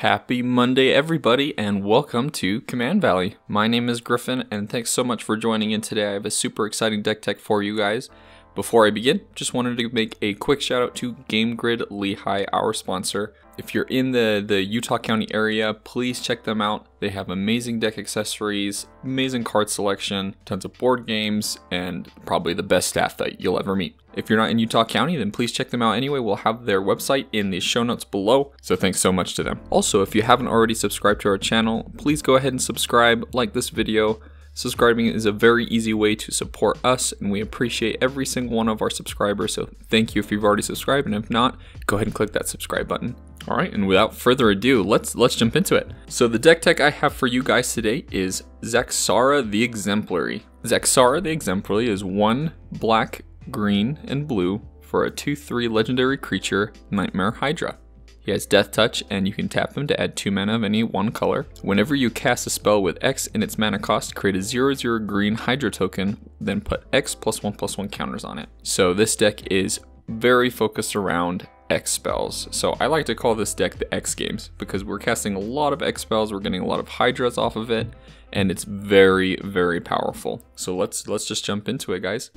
Happy Monday, everybody, and welcome to Command Valley. My name is Griffin, and thanks so much for joining in today. I have a super exciting deck tech for you guys. Before I begin, just wanted to make a quick shout out to Game Grid Lehi, our sponsor. If you're in the, the Utah County area, please check them out. They have amazing deck accessories, amazing card selection, tons of board games, and probably the best staff that you'll ever meet. If you're not in Utah County, then please check them out anyway. We'll have their website in the show notes below. So thanks so much to them. Also, if you haven't already subscribed to our channel, please go ahead and subscribe, like this video. Subscribing is a very easy way to support us, and we appreciate every single one of our subscribers. So thank you if you've already subscribed, and if not, go ahead and click that subscribe button. All right, and without further ado, let's let's jump into it. So the deck tech I have for you guys today is Zaxara the Exemplary. Zaxara the Exemplary is one black, green, and blue for a 2-3 legendary creature, Nightmare Hydra. He has Death Touch, and you can tap him to add 2 mana of any one color. Whenever you cast a spell with X in its mana cost, create a 0 0 green Hydra token, then put X plus 1 plus 1 counters on it. So this deck is very focused around X spells. So I like to call this deck the X games because we're casting a lot of X spells, we're getting a lot of Hydras off of it, and it's very, very powerful. So let's let's just jump into it, guys.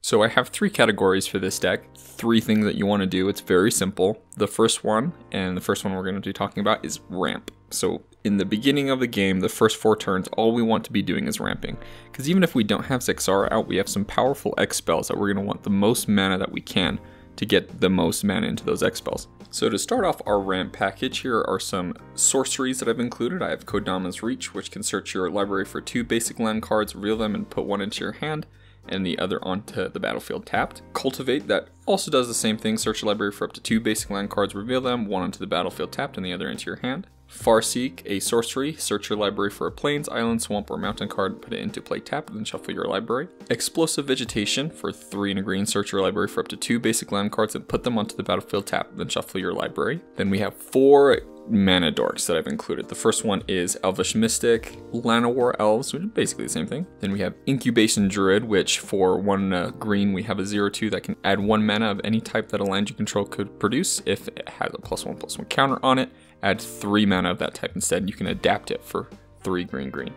So I have three categories for this deck, three things that you want to do. It's very simple. The first one, and the first one we're going to be talking about is ramp. So in the beginning of the game, the first four turns, all we want to be doing is ramping. Because even if we don't have Zaxara out, we have some powerful X spells that we're going to want the most mana that we can to get the most mana into those X spells. So to start off our ramp package, here are some sorceries that I've included. I have Kodama's Reach, which can search your library for two basic land cards, reveal them, and put one into your hand and the other onto the battlefield tapped. Cultivate, that also does the same thing, search library for up to two basic land cards, reveal them, one onto the battlefield tapped and the other into your hand. Farseek, a sorcery, search your library for a plains, island, swamp, or mountain card, put it into play tapped, then shuffle your library. Explosive Vegetation, for 3 and a green, search your library for up to 2 basic land cards and put them onto the battlefield tapped, then shuffle your library. Then we have 4 mana dorks that I've included. The first one is Elvish Mystic, Llanowar Elves, which is basically the same thing. Then we have Incubation Druid, which for one uh, green, we have a 0-2 that can add one mana of any type that a land you control could produce if it has a plus one plus one counter on it. Add three mana of that type instead. You can adapt it for three green green.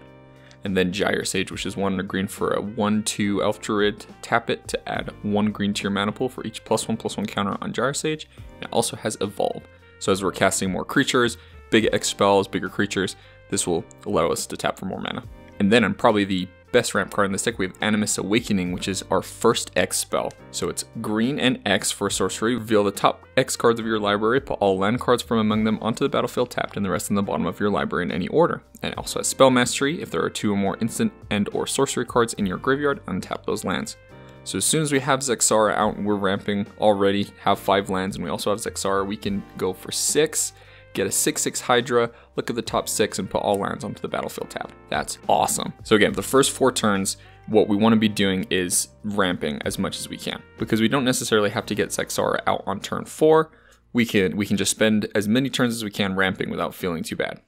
And then Gyre Sage, which is one and a green for a 1-2 Elf Druid. Tap it to add one green to your mana pool for each plus one plus one counter on Gyre Sage. And it also has Evolve. So as we're casting more creatures, big X spells, bigger creatures, this will allow us to tap for more mana. And then on probably the best ramp card in this deck, we have Animist's Awakening, which is our first X spell. So it's green and X for sorcery. Reveal the top X cards of your library, put all land cards from among them onto the battlefield tapped, and the rest in the bottom of your library in any order. And also has Spell Mastery. If there are two or more instant and or sorcery cards in your graveyard, untap those lands. So as soon as we have Zaxara out we're ramping already, have five lands, and we also have Zaxara, we can go for six, get a 6-6 Hydra, look at the top six, and put all lands onto the battlefield tab. That's awesome. So again, the first four turns, what we want to be doing is ramping as much as we can. Because we don't necessarily have to get Zaxara out on turn four, we can, we can just spend as many turns as we can ramping without feeling too bad.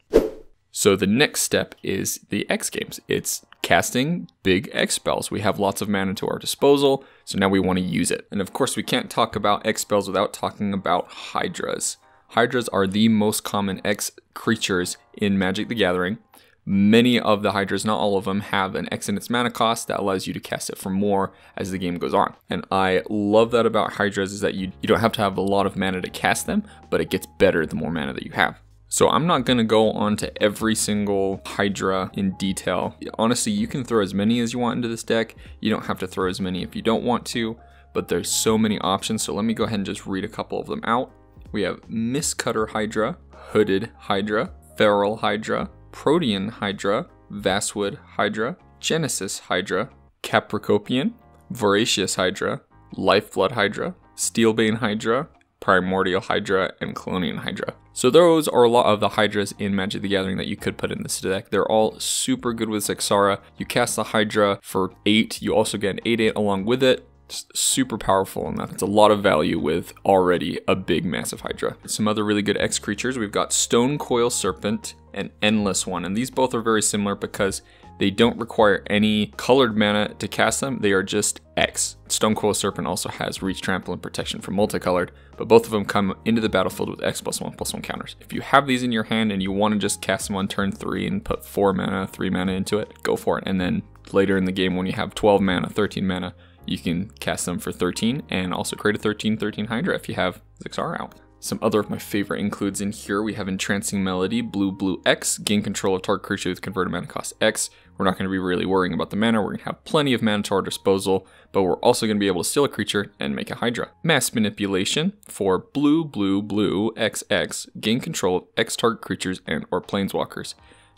So the next step is the X games. It's casting big X spells. We have lots of mana to our disposal, so now we want to use it. And of course, we can't talk about X spells without talking about Hydras. Hydras are the most common X creatures in Magic the Gathering. Many of the Hydras, not all of them, have an X in its mana cost that allows you to cast it for more as the game goes on. And I love that about Hydras is that you, you don't have to have a lot of mana to cast them, but it gets better the more mana that you have. So I'm not going to go on to every single Hydra in detail. Honestly, you can throw as many as you want into this deck. You don't have to throw as many if you don't want to, but there's so many options. So let me go ahead and just read a couple of them out. We have Mistcutter Hydra, Hooded Hydra, Feral Hydra, Protean Hydra, Vastwood Hydra, Genesis Hydra, Capricopian, Voracious Hydra, Lifeblood Hydra, Steelbane Hydra, Primordial Hydra, and Kalonian Hydra. So those are a lot of the Hydras in Magic the Gathering that you could put in this deck. They're all super good with Zaxara. You cast the Hydra for 8, you also get an 8-8 along with it. Super powerful and that's a lot of value with already a big massive Hydra. Some other really good X creatures, we've got Stone Coil Serpent and Endless One, and these both are very similar because They don't require any colored mana to cast them, they are just X. Stone Coil Serpent also has Reach, Trample, and Protection from multicolored, but both of them come into the battlefield with X plus 1 plus 1 counters. If you have these in your hand and you want to just cast them on turn 3 and put 4 mana, 3 mana into it, go for it. And then later in the game when you have 12 mana, 13 mana, you can cast them for 13 and also create a 13 13 Hydra if you have Zaxara out. Some other of my favorite includes in here, we have Entrancing Melody, Blue Blue X, gain control of target creature with converted mana cost X. We're not going to be really worrying about the mana, we're going to have plenty of mana to our disposal, but we're also going to be able to steal a creature and make a Hydra. Mass Manipulation for Blue Blue Blue XX, gain control of X target creatures and or planeswalkers.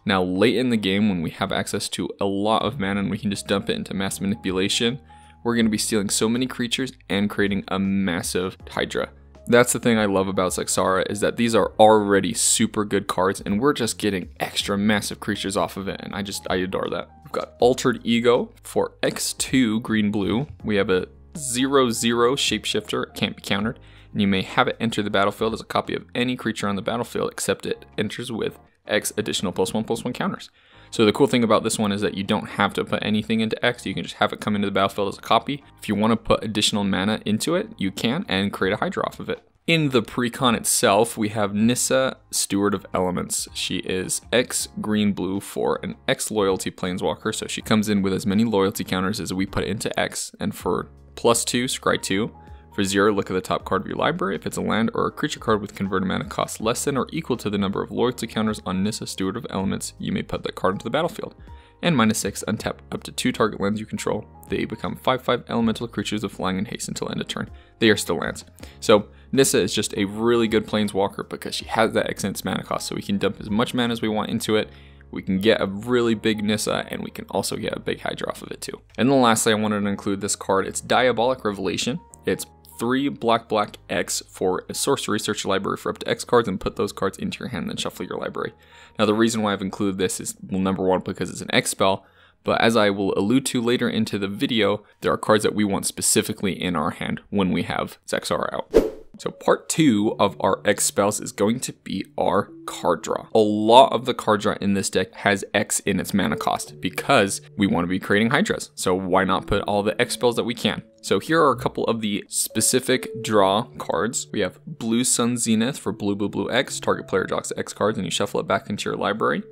Now late in the game when we have access to a lot of mana and we can just dump it into Mass Manipulation, we're going to be stealing so many creatures and creating a massive Hydra. That's the thing I love about Zaxara is that these are already super good cards and we're just getting extra massive creatures off of it and I just, I adore that. We've got Altered Ego for X2 green blue. We have a 0 0 shapeshifter, it can't be countered, and you may have it enter the battlefield as a copy of any creature on the battlefield except it enters with X additional plus 1 plus 1 counters. So the cool thing about this one is that you don't have to put anything into X, you can just have it come into the battlefield as a copy. If you want to put additional mana into it, you can and create a Hydra off of it. In the precon itself, we have Nissa, Steward of Elements. She is X green blue for an X loyalty planeswalker, so she comes in with as many loyalty counters as we put into X, and for plus two, scry two, for zero, look at the top card of your library. If it's a land or a creature card with converted mana cost less than or equal to the number of loyalty counters on Nissa Steward of Elements, you may put that card into the battlefield. And minus 6, untap up to 2 target lands you control. They become 5-5 elemental creatures with flying and haste until end of turn. They are still lands. So Nissa is just a really good planeswalker because she has that excellent mana cost, so we can dump as much mana as we want into it. We can get a really big Nissa, and we can also get a big Hydra off of it too. And then lastly, I wanted to include this card. It's Diabolic Revelation. It's three black black X for a sorcery, search your library for up to X cards and put those cards into your hand and then shuffle your library. Now the reason why I've included this is well number one because it's an X spell, but as I will allude to later into the video, there are cards that we want specifically in our hand when we have Zaxara out. So part two of our X spells is going to be our card draw. A lot of the card draw in this deck has X in its mana cost because we want to be creating Hydras. So why not put all the X spells that we can? So here are a couple of the specific draw cards. We have Blue Sun Zenith for blue, blue, blue X. Target player draws X cards and you shuffle it back into your library.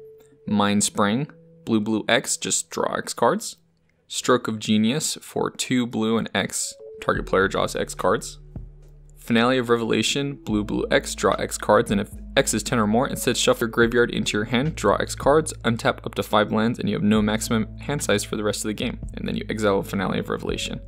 Mind Spring, blue, blue X, just draw X cards. Stroke of Genius for two blue and X. Target player draws X cards. Finale of Revelation, blue, blue X, draw X cards, and if X is 10 or more, instead shuffle your graveyard into your hand, draw X cards, untap up to 5 lands, and you have no maximum hand size for the rest of the game. And then you exile Finale of Revelation.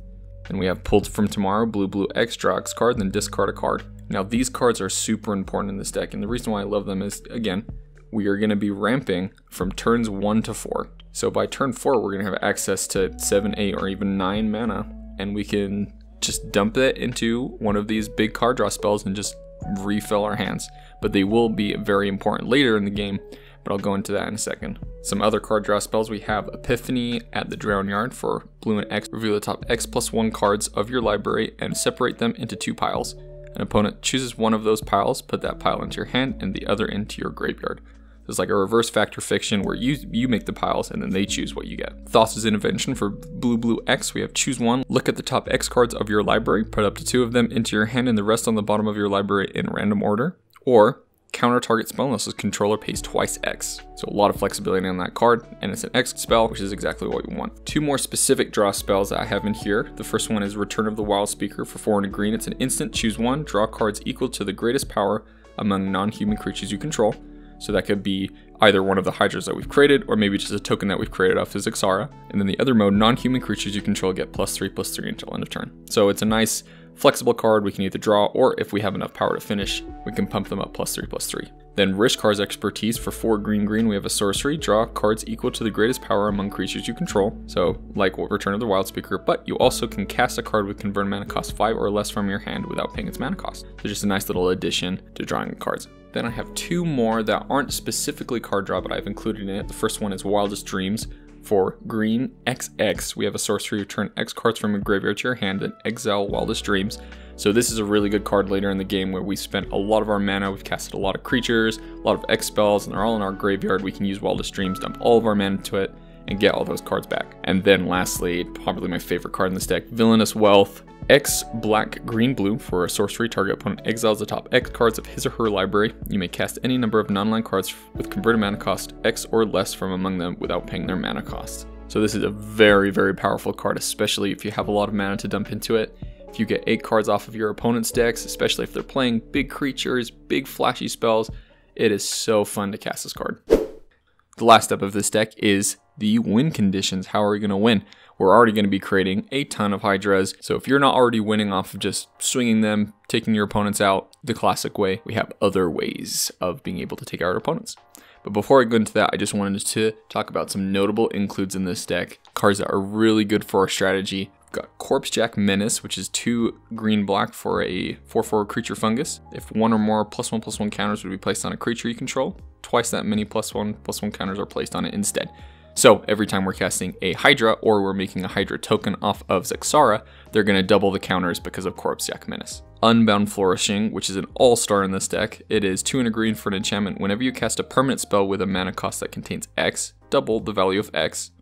And we have Pulled from Tomorrow, blue, blue X, draw X card, then discard a card. Now these cards are super important in this deck, and the reason why I love them is, again, we are going to be ramping from turns 1 to 4. So by turn 4, we're going to have access to 7, 8, or even 9 mana, and we can just dump it into one of these big card draw spells and just refill our hands. But they will be very important later in the game, but I'll go into that in a second. Some other card draw spells, we have Epiphany at the Drownyard for blue and X. Reveal the top X plus one cards of your library and separate them into two piles. An opponent chooses one of those piles, put that pile into your hand and the other into your graveyard. It's like a reverse Fact or Fiction where you you make the piles and then they choose what you get. Thassa's Intervention for blue blue X, we have choose one, look at the top X cards of your library, put up to two of them into your hand and the rest on the bottom of your library in random order. Or counter target spell unless the controller pays twice X. So a lot of flexibility on that card, and it's an X spell, which is exactly what you want. Two more specific draw spells that I have in here. The first one is Return of the Wildspeaker for 4 and a green. It's an instant, choose one, draw cards equal to the greatest power among non-human creatures you control. So that could be either one of the Hydras that we've created, or maybe just a token that we've created off of Zaxara. And then the other mode, non-human creatures you control get plus 3 plus 3 until end of turn. So it's a nice flexible card we can either draw, or if we have enough power to finish, we can pump them up plus 3 plus 3. Then Rishkar's Expertise for 4 green green, we have a sorcery, draw cards equal to the greatest power among creatures you control, so like Return of the Wildspeaker, but you also can cast a card with convert mana cost 5 or less from your hand without paying its mana cost. So just a nice little addition to drawing cards. Then I have two more that aren't specifically card draw, but I've included in it. The first one is Wildest Dreams. For green XX, we have a sorcery return X cards from your graveyard to your hand and exile Wildest Dreams. So this is a really good card later in the game where we spent a lot of our mana, we've casted a lot of creatures, a lot of X spells, and they're all in our graveyard. We can use Wildest Dreams, dump all of our mana into it, and get all those cards back. And then lastly, probably my favorite card in this deck, Villainous Wealth. X black green blue for a sorcery target opponent exiles the top X cards of his or her library. You may cast any number of non-land cards with converted mana cost X or less from among them without paying their mana cost. So this is a very, very powerful card, especially if you have a lot of mana to dump into it. If you get 8 cards off of your opponent's decks, especially if they're playing big creatures, big flashy spells, it is so fun to cast this card. The last step of this deck is the win conditions. How are we going to win? We're already going to be creating a ton of Hydras. So if you're not already winning off of just swinging them, taking your opponents out the classic way, we have other ways of being able to take out our opponents. But before I go into that, I just wanted to talk about some notable includes in this deck. Cards that are really good for our strategy. We've got Corpsejack Menace, which is two green black for a 4-4 creature fungus. If one or more plus one plus one counters would be placed on a creature you control, twice that many plus one plus one counters are placed on it instead. So every time we're casting a Hydra or we're making a Hydra token off of Zaxara, they're going to double the counters because of Corpsejack Menace. Unbound Flourishing, which is an all-star in this deck. It is 2 and a green for an enchantment. Whenever you cast a permanent spell with a mana cost that contains X, double the value of X.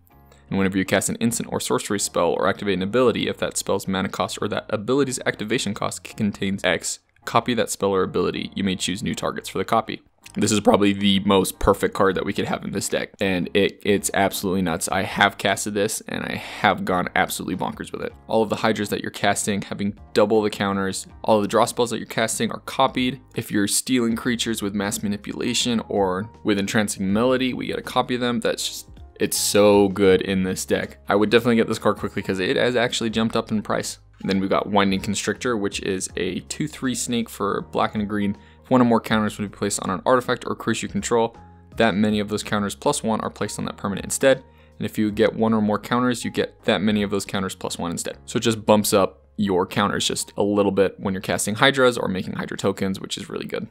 And whenever you cast an instant or sorcery spell or activate an ability, if that spell's mana cost or that ability's activation cost contains X, copy that spell or ability. You may choose new targets for the copy. This is probably the most perfect card that we could have in this deck, and it, it's absolutely nuts. I have casted this, and I have gone absolutely bonkers with it. All of the Hydras that you're casting having double the counters. All of the draw spells that you're casting are copied. If you're stealing creatures with mass manipulation or with entrancing melody, we get a copy of them. That's just it's so good in this deck. I would definitely get this card quickly because it has actually jumped up in price. And then we've got Winding Constrictor, which is a 2-3 snake for black and green one or more counters would be placed on an artifact or creature you control, that many of those counters plus one are placed on that permanent instead. And if you get one or more counters, you get that many of those counters plus one instead. So it just bumps up your counters just a little bit when you're casting Hydras or making Hydra tokens, which is really good.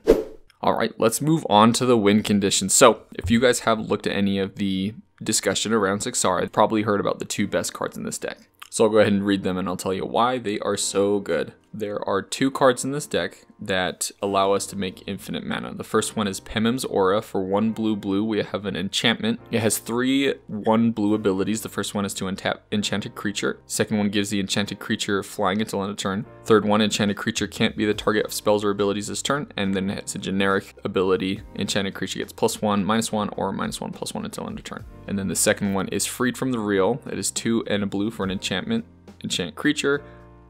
All right, let's move on to the win conditions. So if you guys have looked at any of the discussion around Zaxara, probably heard about the two best cards in this deck. So I'll go ahead and read them and I'll tell you why they are so good. There are two cards in this deck that allow us to make infinite mana. The first one is Pemmin's Aura. For one blue blue, we have an enchantment. It has three one blue abilities. The first one is to untap enchanted creature. Second one gives the enchanted creature flying until end of turn. Third one, enchanted creature can't be the target of spells or abilities this turn. And then it's a generic ability. Enchanted creature gets plus one, minus one, or minus one, plus one until end of turn. And then the second one is Freed from the Real. It is two and a blue for an enchantment. Enchant creature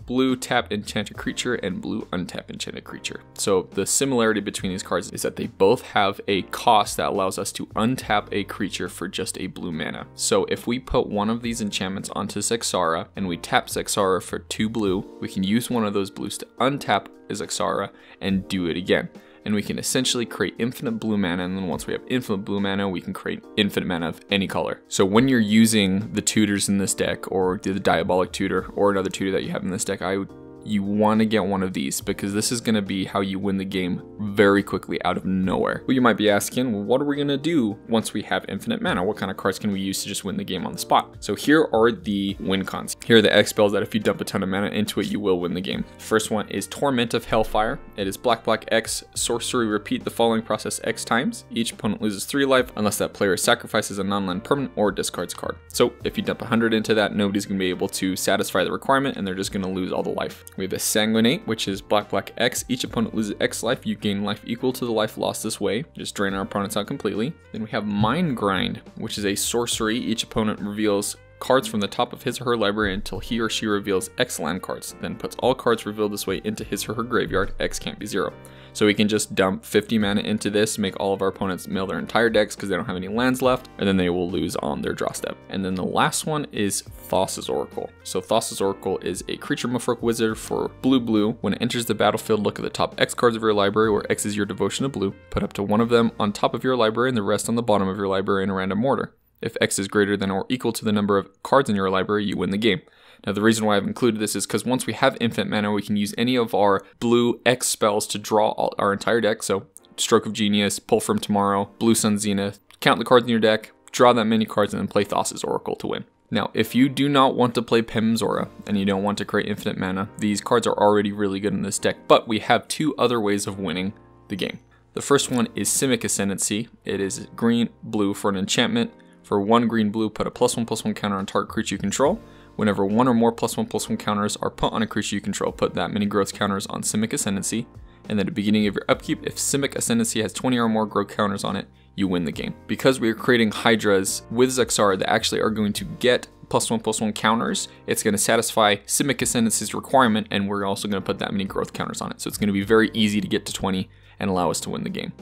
blue tap enchanted creature and blue untap enchanted creature. So the similarity between these cards is that they both have a cost that allows us to untap a creature for just a blue mana. So if we put one of these enchantments onto Zaxara and we tap Zaxara for two blue, we can use one of those blues to untap Zaxara and do it again and we can essentially create infinite blue mana and then once we have infinite blue mana we can create infinite mana of any color. So when you're using the tutors in this deck or the diabolic tutor or another tutor that you have in this deck, I would you want to get one of these because this is going to be how you win the game very quickly out of nowhere. Well, you might be asking, what are we going to do once we have infinite mana? What kind of cards can we use to just win the game on the spot? So here are the win cons. Here are the X spells that if you dump a ton of mana into it, you will win the game. First one is Torment of Hellfire. It is black, black, X, sorcery, repeat the following process X times. Each opponent loses three life unless that player sacrifices a non-land permanent or discards card. So if you dump 100 into that, nobody's going to be able to satisfy the requirement and they're just going to lose all the life. We have Exsanguinate, which is black, black, X. Each opponent loses X life. You gain life equal to the life lost this way. Just drain our opponents out completely. Then we have Mind Grind, which is a sorcery. Each opponent reveals cards from the top of his or her library until he or she reveals X land cards, then puts all cards revealed this way into his or her graveyard, X can't be zero. So we can just dump 50 mana into this, make all of our opponents mill their entire decks because they don't have any lands left, and then they will lose on their draw step. And then the last one is Thassa's Oracle. So Thassa's Oracle is a creature merfolk wizard for blue blue. When it enters the battlefield, look at the top X cards of your library where X is your devotion to blue. Put up to one of them on top of your library and the rest on the bottom of your library in a random order. If X is greater than or equal to the number of cards in your library, you win the game. Now the reason why I've included this is because once we have infinite mana, we can use any of our blue X spells to draw all, our entire deck. So Stroke of Genius, Pull from Tomorrow, Blue Sun Zenith, count the cards in your deck, draw that many cards, and then play Thassa's Oracle to win. Now, if you do not want to play Pemmin's Aura and you don't want to create infinite mana, these cards are already really good in this deck, but we have two other ways of winning the game. The first one is Simic Ascendancy. It is green, blue for an enchantment. For one green blue, put a plus one plus one counter on target creature you control. Whenever one or more plus one plus one counters are put on a creature you control, put that many growth counters on Simic Ascendancy. And then at the beginning of your upkeep, if Simic Ascendancy has 20 or more growth counters on it, you win the game. Because we are creating Hydras with Zaxara that actually are going to get plus one plus one counters, it's going to satisfy Simic Ascendancy's requirement, and we're also going to put that many growth counters on it. So it's going to be very easy to get to 20 and allow us to win the game.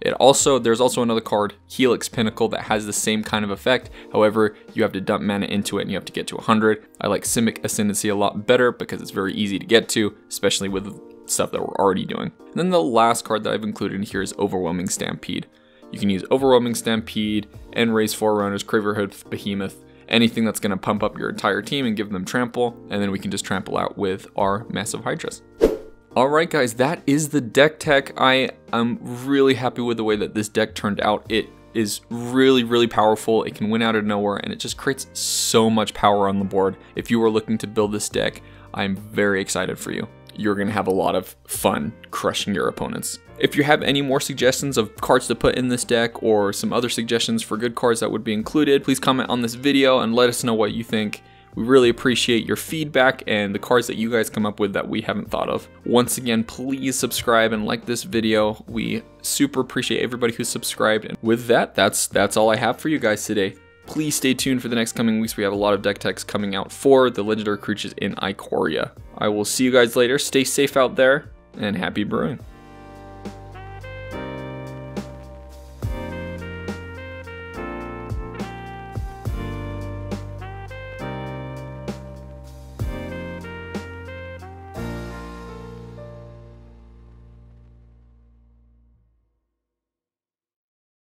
It also, there's also another card, Helix Pinnacle, that has the same kind of effect. However, you have to dump mana into it and you have to get to 100. I like Simic Ascendancy a lot better because it's very easy to get to, especially with stuff that we're already doing. And then the last card that I've included in here is Overwhelming Stampede. You can use Overwhelming Stampede, End-Raze Forerunners, Craterhoof Behemoth, anything that's going to pump up your entire team and give them trample, and then we can just trample out with our Massive Hydras. Alright guys, that is the deck tech. I am really happy with the way that this deck turned out. It is really, really powerful. It can win out of nowhere and it just creates so much power on the board. If you are looking to build this deck, I'm very excited for you. You're going to have a lot of fun crushing your opponents. If you have any more suggestions of cards to put in this deck or some other suggestions for good cards that would be included, please comment on this video and let us know what you think. We really appreciate your feedback and the cards that you guys come up with that we haven't thought of. Once again, please subscribe and like this video. We super appreciate everybody who's subscribed. And with that, that's that's all I have for you guys today. Please stay tuned for the next coming weeks. We have a lot of deck techs coming out for the legendary creatures in Ikoria. I will see you guys later. Stay safe out there and happy brewing.